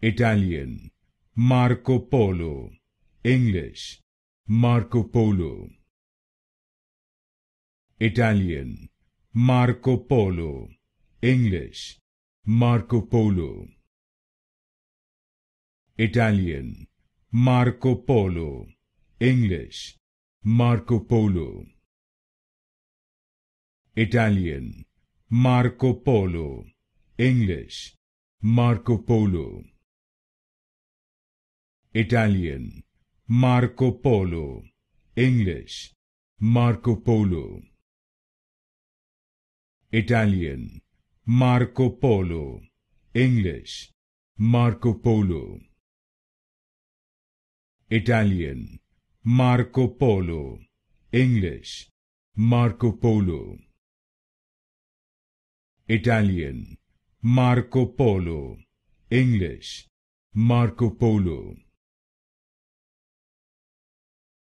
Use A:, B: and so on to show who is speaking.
A: Italian. Marco Polo. English. Marco Polo. Italian. Marco Polo. English. Marco Polo. Italian. Marco Polo. English. Marco Polo. Italian. Marco Polo. English. Marco Polo Italian. Marco Polo. English. Marco Polo. Italian. Marco Polo. English. Marco Polo. Italian. Marco Polo. English. Marco Polo. Italian. Marco Polo. English. Marco Polo